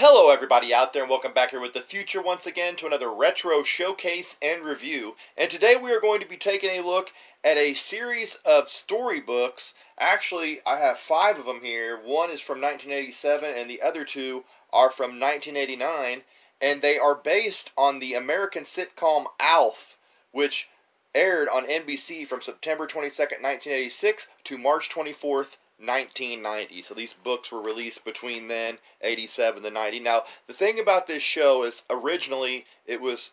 Hello, everybody out there, and welcome back here with the future once again to another retro showcase and review. And today we are going to be taking a look at a series of storybooks. Actually, I have five of them here. One is from 1987, and the other two are from 1989, and they are based on the American sitcom Alf, which aired on NBC from September 22nd, 1986 to March 24th, 1990. So these books were released between then, 87 to 90. Now, the thing about this show is originally it was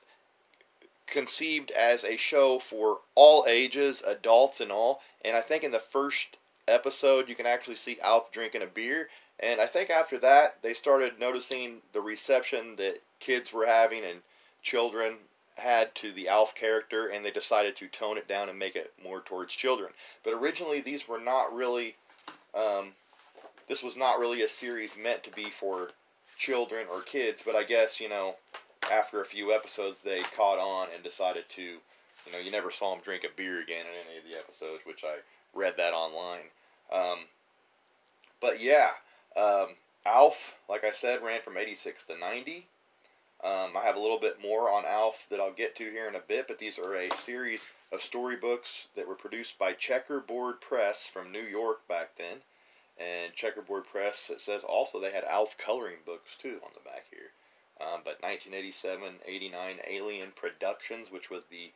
conceived as a show for all ages, adults and all. And I think in the first episode you can actually see Alf drinking a beer. And I think after that they started noticing the reception that kids were having and children had to the Alf character and they decided to tone it down and make it more towards children. But originally these were not really um, this was not really a series meant to be for children or kids, but I guess, you know, after a few episodes, they caught on and decided to, you know, you never saw them drink a beer again in any of the episodes, which I read that online. Um, but yeah, um, Alf, like I said, ran from 86 to 90. Um, I have a little bit more on Alf that I'll get to here in a bit, but these are a series of storybooks that were produced by Checkerboard Press from New York back then. And Checkerboard Press, it says also they had Alf coloring books too on the back here. Um, but 1987 89 Alien Productions, which was the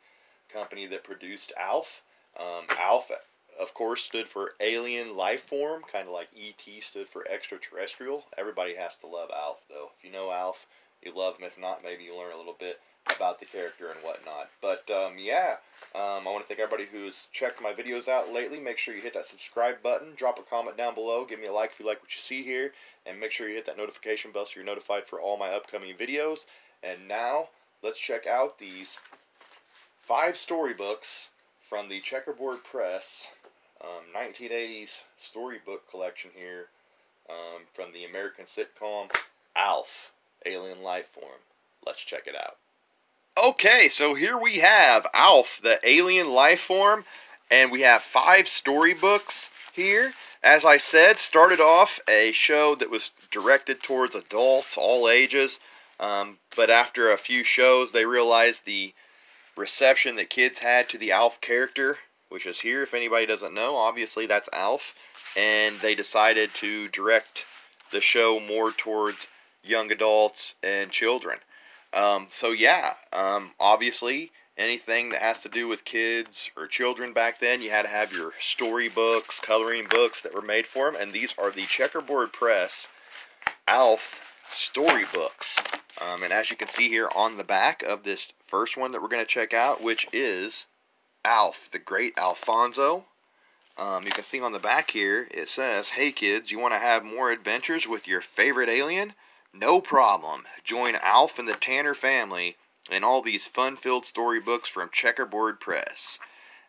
company that produced Alf. Um, Alf, of course, stood for alien life form, kind of like ET stood for extraterrestrial. Everybody has to love Alf, though. If you know Alf, you love them. If not, maybe you learn a little bit about the character and whatnot. But um, yeah, um, I want to thank everybody who's checked my videos out lately. Make sure you hit that subscribe button, drop a comment down below, give me a like if you like what you see here, and make sure you hit that notification bell so you're notified for all my upcoming videos. And now, let's check out these five storybooks from the Checkerboard Press um, 1980s storybook collection here um, from the American sitcom Alf alien life form. Let's check it out. Okay, so here we have Alf, the alien life form, and we have five storybooks here. As I said, started off a show that was directed towards adults, all ages, um, but after a few shows, they realized the reception that kids had to the Alf character, which is here, if anybody doesn't know, obviously that's Alf, and they decided to direct the show more towards young adults, and children. Um, so yeah, um, obviously anything that has to do with kids or children back then, you had to have your storybooks, coloring books that were made for them, and these are the Checkerboard Press Alf storybooks. Um, and as you can see here on the back of this first one that we're going to check out, which is Alf, the Great Alfonso. Um, you can see on the back here, it says, Hey kids, you want to have more adventures with your favorite alien? No problem. Join Alf and the Tanner family in all these fun-filled storybooks from Checkerboard Press.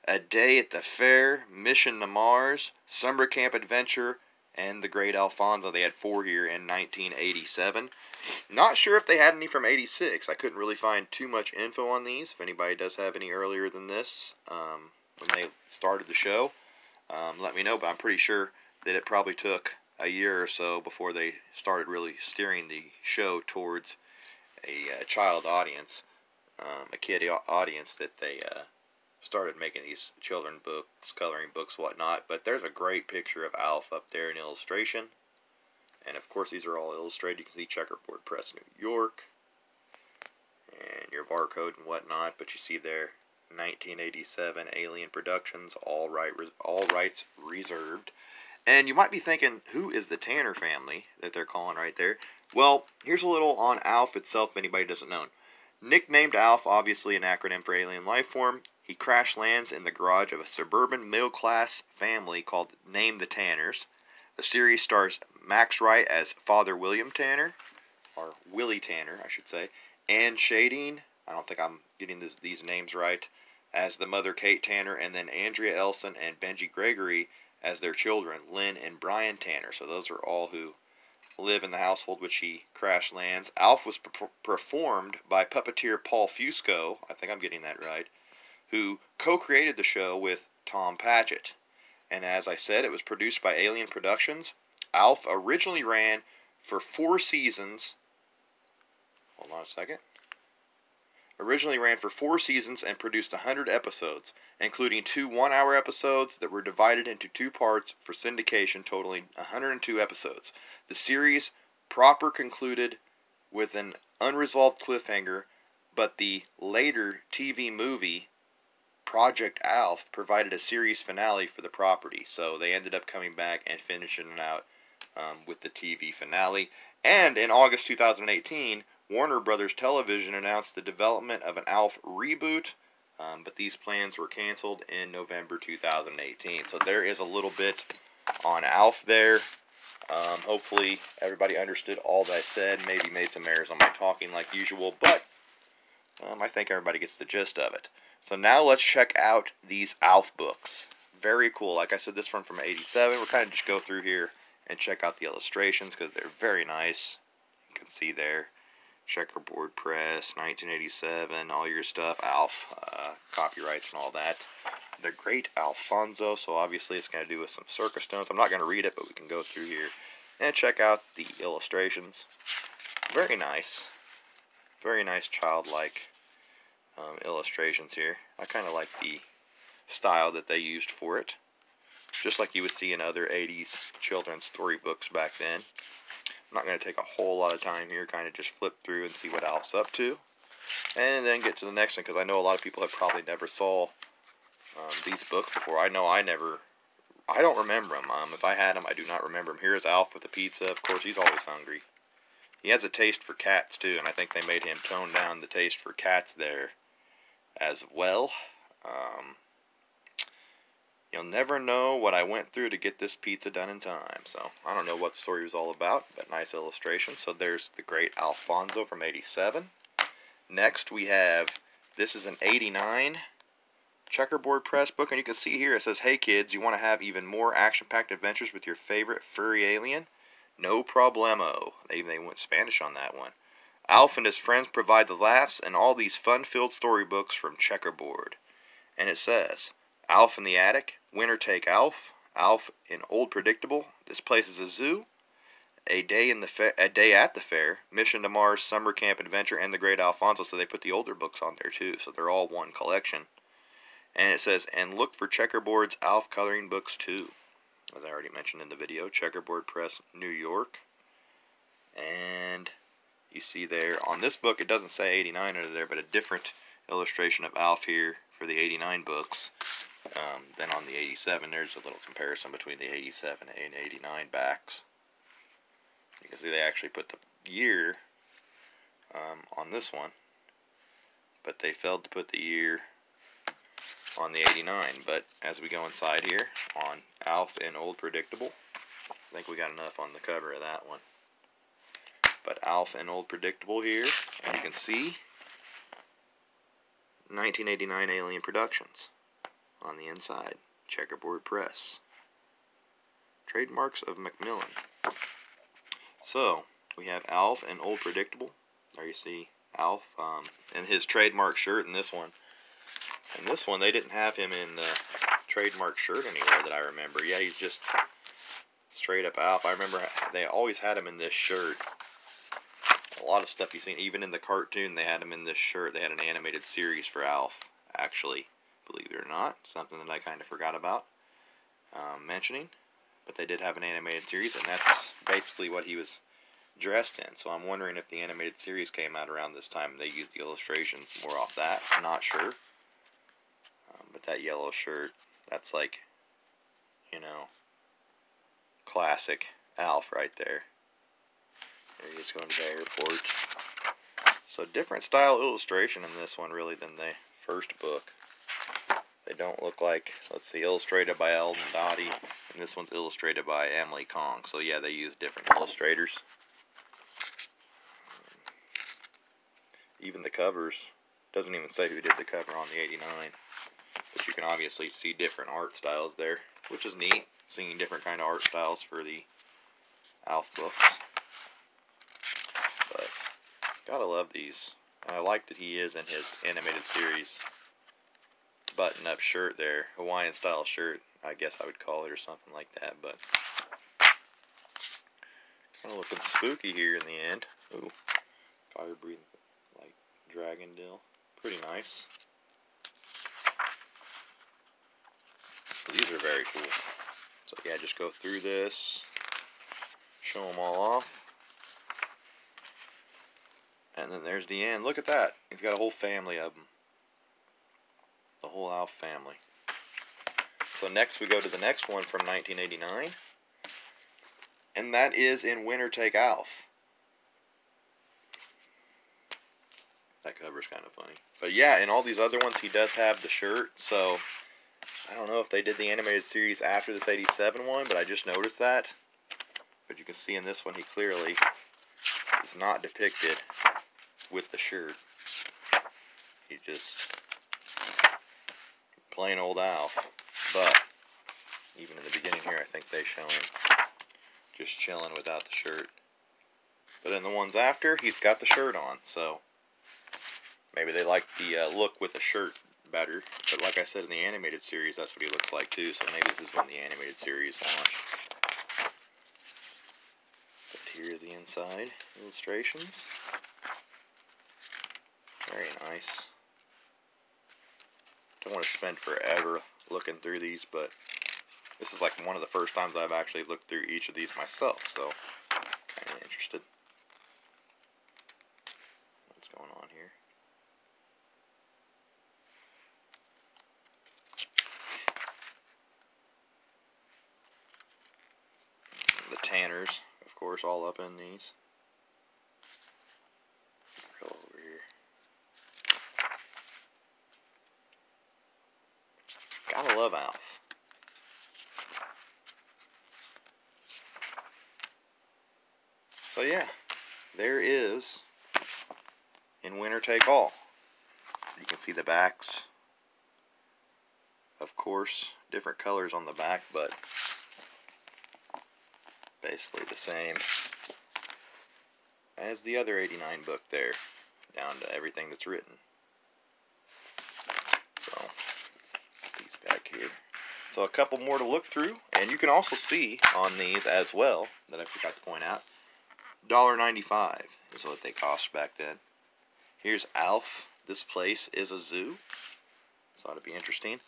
A Day at the Fair, Mission to Mars, Summer Camp Adventure, and The Great Alfonso. They had four here in 1987. Not sure if they had any from 86. I couldn't really find too much info on these. If anybody does have any earlier than this, um, when they started the show, um, let me know. But I'm pretty sure that it probably took a year or so before they started really steering the show towards a uh, child audience, um, a kid audience that they uh, started making these children books, coloring books, whatnot. But there's a great picture of Alf up there in illustration. And of course, these are all illustrated. You can see Checkerboard Press, New York, and your barcode and whatnot. But you see there, 1987 Alien Productions, all right, all rights reserved. And you might be thinking, who is the Tanner family that they're calling right there? Well, here's a little on ALF itself if anybody doesn't know. Nicknamed ALF, obviously an acronym for alien life form, he crash lands in the garage of a suburban middle class family called Name the Tanners. The series stars Max Wright as Father William Tanner, or Willie Tanner, I should say, and Schedeen, I don't think I'm getting this, these names right, as the mother Kate Tanner, and then Andrea Elson and Benji Gregory as their children, Lynn and Brian Tanner. So those are all who live in the household which he crash lands. Alf was per performed by puppeteer Paul Fusco, I think I'm getting that right, who co-created the show with Tom Patchett. And as I said, it was produced by Alien Productions. Alf originally ran for four seasons hold on a second. Originally ran for four seasons and produced 100 episodes, including two one hour episodes that were divided into two parts for syndication, totaling 102 episodes. The series proper concluded with an unresolved cliffhanger, but the later TV movie Project Alf provided a series finale for the property, so they ended up coming back and finishing it out um, with the TV finale. And in August 2018, Warner Brothers Television announced the development of an Alf reboot, um, but these plans were canceled in November 2018. So there is a little bit on Alf there. Um, hopefully, everybody understood all that I said. Maybe made some errors on my talking like usual, but um, I think everybody gets the gist of it. So now let's check out these Alf books. Very cool. Like I said, this one from 87. We'll kind of just go through here and check out the illustrations because they're very nice. You can see there. Checkerboard Press, 1987, all your stuff, Alf, uh, copyrights and all that. The Great Alfonso, so obviously it's going to do with some circus stones. I'm not going to read it, but we can go through here and check out the illustrations. Very nice. Very nice childlike um, illustrations here. I kind of like the style that they used for it. Just like you would see in other 80s children's storybooks back then. I'm not going to take a whole lot of time here, kind of just flip through and see what Alf's up to. And then get to the next one, because I know a lot of people have probably never saw um, these books before. I know I never, I don't remember them. Um, if I had them, I do not remember them. Here's Alf with the pizza. Of course, he's always hungry. He has a taste for cats, too, and I think they made him tone down the taste for cats there as well. Um, you'll never know what I went through to get this pizza done in time. So I don't know what the story was all about, but nice illustration. So there's the great Alfonso from 87. Next we have, this is an 89 checkerboard press book, and you can see here it says, Hey kids, you want to have even more action-packed adventures with your favorite furry alien? No problemo. They, they went Spanish on that one. Alf and his friends provide the laughs and all these fun-filled storybooks from Checkerboard. And it says, Alf in the Attic, Winner Take Alf, Alf in Old Predictable, This Place is a Zoo, A Day in the A Day at the Fair, Mission to Mars, Summer Camp Adventure, and The Great Alfonso. So they put the older books on there too, so they're all one collection. And it says, and look for Checkerboard's Alf coloring books too. As I already mentioned in the video, Checkerboard Press, New York. And you see there on this book it doesn't say 89 under there but a different illustration of Alf here for the 89 books um, than on the 87 there's a little comparison between the 87 and 89 backs. You can see they actually put the year um, on this one but they failed to put the year on the 89 but as we go inside here on Alf and Old Predictable I think we got enough on the cover of that one. But Alf and Old Predictable here. And you can see 1989 Alien Productions on the inside. Checkerboard Press. Trademarks of Macmillan. So, we have Alf and Old Predictable. There you see Alf um, and his trademark shirt in this one. And this one, they didn't have him in the trademark shirt anywhere that I remember. Yeah, he's just straight up Alf. I remember they always had him in this shirt a lot of stuff you've seen. Even in the cartoon, they had him in this shirt. They had an animated series for Alf, actually, believe it or not. Something that I kind of forgot about um, mentioning. But they did have an animated series, and that's basically what he was dressed in. So I'm wondering if the animated series came out around this time they used the illustrations more off that. I'm not sure. Um, but that yellow shirt, that's like, you know, classic Alf right there. There he is going to the airport. So different style illustration in this one really than the first book. They don't look like, let's see, illustrated by Eldon Dottie, and this one's illustrated by Emily Kong. So yeah, they use different illustrators. Even the covers, doesn't even say who did the cover on the 89. But you can obviously see different art styles there, which is neat, seeing different kind of art styles for the Alf books. Gotta love these. And I like that he is in his animated series button-up shirt there. Hawaiian style shirt, I guess I would call it or something like that, but kind of looking spooky here in the end. Ooh, fire breathing. like dragon deal. Pretty nice. These are very cool. So yeah, just go through this, show them all off. And then there's the end. Look at that. He's got a whole family of them. The whole Alf family. So next we go to the next one from 1989. And that is in Winner Take Alf. That cover's kind of funny. But yeah, in all these other ones, he does have the shirt. So I don't know if they did the animated series after this 87 one, but I just noticed that. But you can see in this one, he clearly is not depicted with the shirt. He just plain old Alf. But even in the beginning here, I think they show him just chilling without the shirt. But in the ones after, he's got the shirt on, so maybe they like the uh, look with the shirt better. But like I said in the animated series, that's what he looks like too, so maybe this is when the animated series launched. But here's the inside illustrations. Very nice. Don't want to spend forever looking through these, but this is like one of the first times I've actually looked through each of these myself, so kind of interested. What's going on here? The Tanners, of course, all up in these. Over here. Gotta love Alf. So yeah, there is in Winner Take All. You can see the backs. Of course, different colors on the back, but basically the same as the other 89 book there, down to everything that's written. So, these back here. So a couple more to look through, and you can also see on these as well, that I forgot to point out, $1.95 is what they cost back then. Here's Alf. This place is a zoo. So that'd be interesting.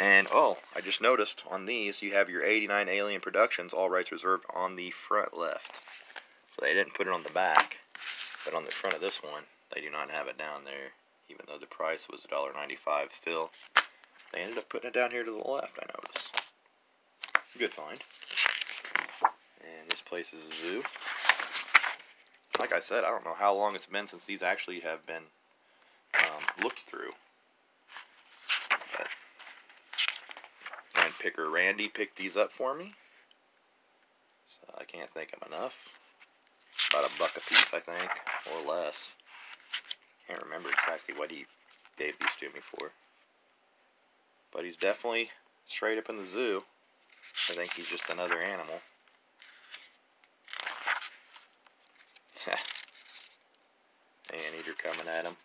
And, oh, I just noticed on these, you have your 89 Alien Productions, all rights reserved, on the front left. So they didn't put it on the back, but on the front of this one, they do not have it down there, even though the price was $1.95 still. They ended up putting it down here to the left, I noticed. Good find. And this place is a zoo. Like I said, I don't know how long it's been since these actually have been um, looked through. And picker Randy picked these up for me. So I can't thank him enough. About a buck a piece, I think, or less. Can't remember exactly what he gave these to me for. But he's definitely straight up in the zoo. I think he's just another animal. Anteater coming at him.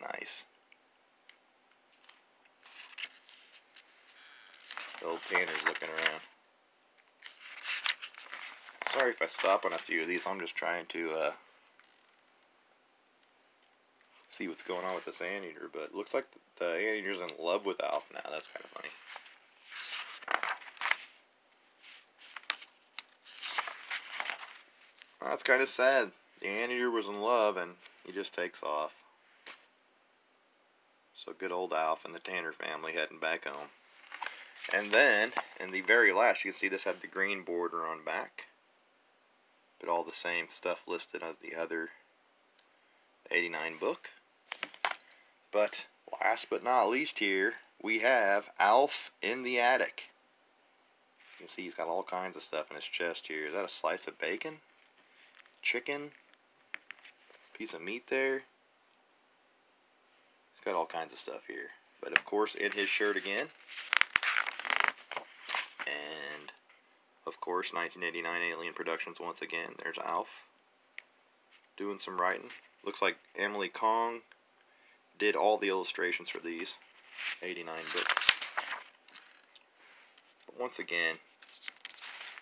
Nice. The old Tanner's looking around. Sorry if I stop on a few of these. I'm just trying to uh, see what's going on with this anteater. But it looks like the anteater's in love with Alf now. That's kind of funny. That's kind of sad. The anteater was in love and he just takes off. So good old Alf and the Tanner family heading back home. And then, in the very last, you can see this had the green border on back. But all the same stuff listed as the other 89 book. But last but not least here, we have Alf in the Attic. You can see he's got all kinds of stuff in his chest here. Is that a slice of bacon? Chicken? Piece of meat there? He's got all kinds of stuff here. But of course, in his shirt again. And of course, 1989 Alien Productions once again. There's Alf doing some writing. Looks like Emily Kong did all the illustrations for these 89 books. But once again,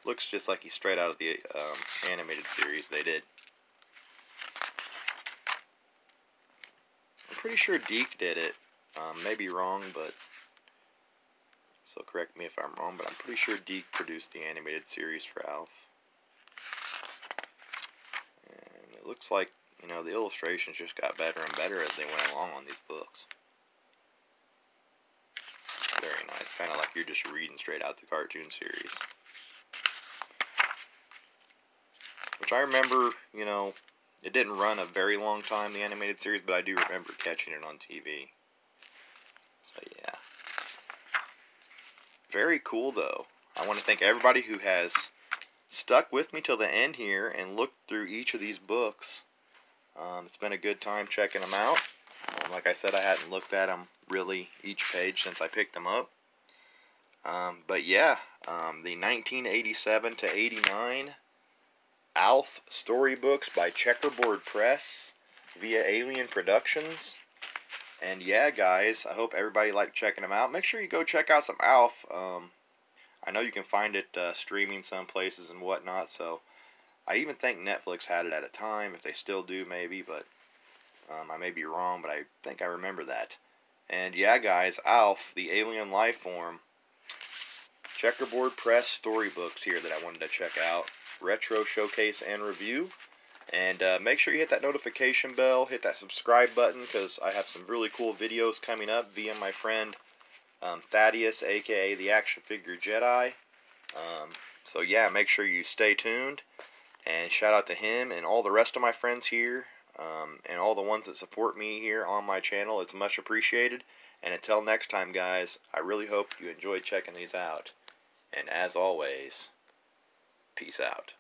Looks just like he's straight out of the um, animated series they did. I'm pretty sure DiC did it. Um, maybe wrong, but so correct me if I'm wrong, but I'm pretty sure DiC produced the animated series for Alf. And it looks like, you know, the illustrations just got better and better as they went along on these books. Very nice, kind of like you're just reading straight out the cartoon series. Which I remember, you know, it didn't run a very long time, the animated series, but I do remember catching it on TV. So, yeah. Very cool, though. I want to thank everybody who has stuck with me till the end here and looked through each of these books. Um, it's been a good time checking them out. Um, like I said, I hadn't looked at them really each page since I picked them up. Um, but yeah, um, the 1987 to 89 Alf storybooks by Checkerboard Press via Alien Productions. And yeah, guys, I hope everybody liked checking them out. Make sure you go check out some Alf. Um, I know you can find it uh, streaming some places and whatnot. So I even think Netflix had it at a time. If they still do, maybe, but um, I may be wrong. But I think I remember that. And yeah, guys, Alf, the alien life form. Checkerboard Press storybooks here that I wanted to check out. Retro Showcase and Review. And uh, make sure you hit that notification bell, hit that subscribe button, because I have some really cool videos coming up via my friend um, Thaddeus, aka the Action Figure Jedi. Um, so yeah, make sure you stay tuned. And shout out to him and all the rest of my friends here, um, and all the ones that support me here on my channel. It's much appreciated. And until next time, guys, I really hope you enjoyed checking these out. And as always, peace out.